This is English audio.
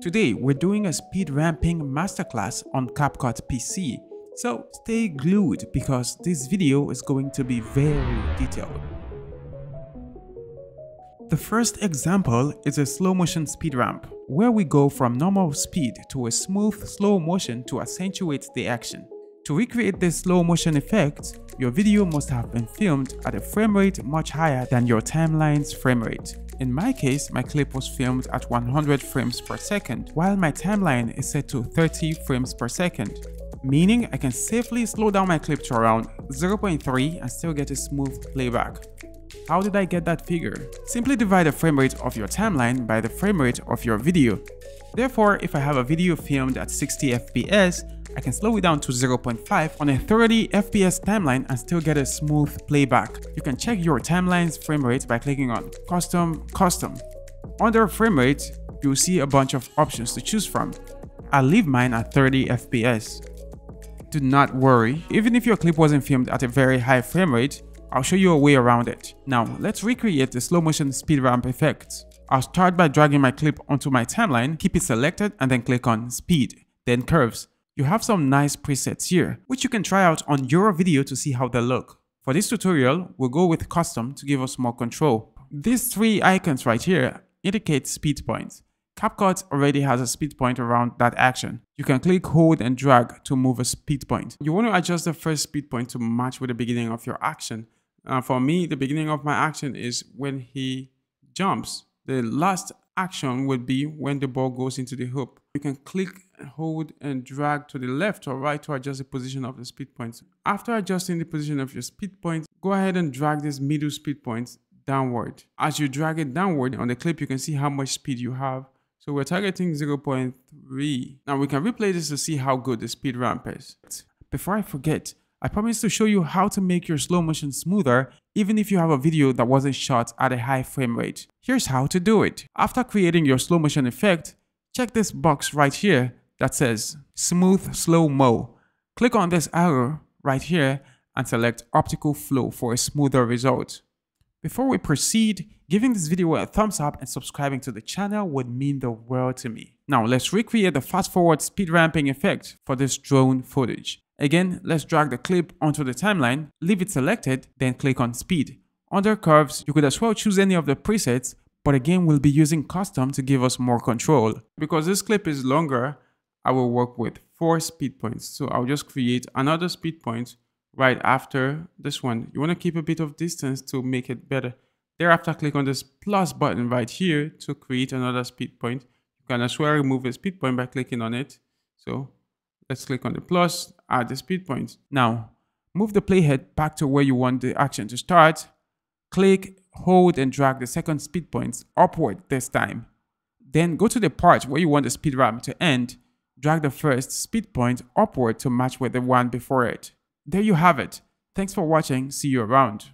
Today, we're doing a speed ramping masterclass on CapCut PC. So stay glued because this video is going to be very detailed. The first example is a slow motion speed ramp, where we go from normal speed to a smooth slow motion to accentuate the action. To recreate this slow motion effect, your video must have been filmed at a frame rate much higher than your timeline's frame rate. In my case, my clip was filmed at 100 frames per second, while my timeline is set to 30 frames per second, meaning I can safely slow down my clip to around 0.3 and still get a smooth playback. How did I get that figure? Simply divide the frame rate of your timeline by the frame rate of your video. Therefore, if I have a video filmed at 60 fps, I can slow it down to 0.5 on a 30 fps timeline and still get a smooth playback. You can check your timeline's frame rate by clicking on Custom Custom. Under frame rate, you'll see a bunch of options to choose from. I'll leave mine at 30 fps. Do not worry, even if your clip wasn't filmed at a very high frame rate, I'll show you a way around it. Now, let's recreate the slow motion speed ramp effect. I'll start by dragging my clip onto my timeline, keep it selected and then click on speed, then curves. You have some nice presets here, which you can try out on your video to see how they look. For this tutorial, we'll go with custom to give us more control. These three icons right here indicate speed points. CapCut already has a speed point around that action. You can click, hold, and drag to move a speed point. You want to adjust the first speed point to match with the beginning of your action. Uh, for me, the beginning of my action is when he jumps. The last action would be when the ball goes into the hoop. You can click, hold, and drag to the left or right to adjust the position of the speed points. After adjusting the position of your speed point, go ahead and drag this middle speed point downward. As you drag it downward on the clip, you can see how much speed you have. So we're targeting 0.3. Now we can replay this to see how good the speed ramp is. Before I forget, I promised to show you how to make your slow motion smoother even if you have a video that wasn't shot at a high frame rate. Here's how to do it. After creating your slow motion effect, check this box right here that says Smooth Slow Mo. Click on this arrow right here and select Optical Flow for a smoother result. Before we proceed, giving this video a thumbs up and subscribing to the channel would mean the world to me. Now let's recreate the fast forward speed ramping effect for this drone footage. Again, let's drag the clip onto the timeline, leave it selected, then click on speed. Under curves, you could as well choose any of the presets, but again, we'll be using custom to give us more control. Because this clip is longer, I will work with four speed points. So I'll just create another speed point right after this one. You want to keep a bit of distance to make it better. Thereafter, click on this plus button right here to create another speed point. You can as well remove a speed point by clicking on it. So Let's click on the plus, add the speed point. Now, move the playhead back to where you want the action to start. Click, hold, and drag the second speed point upward this time. Then go to the part where you want the speed ramp to end. Drag the first speed point upward to match with the one before it. There you have it. Thanks for watching. See you around.